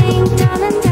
darling, darling.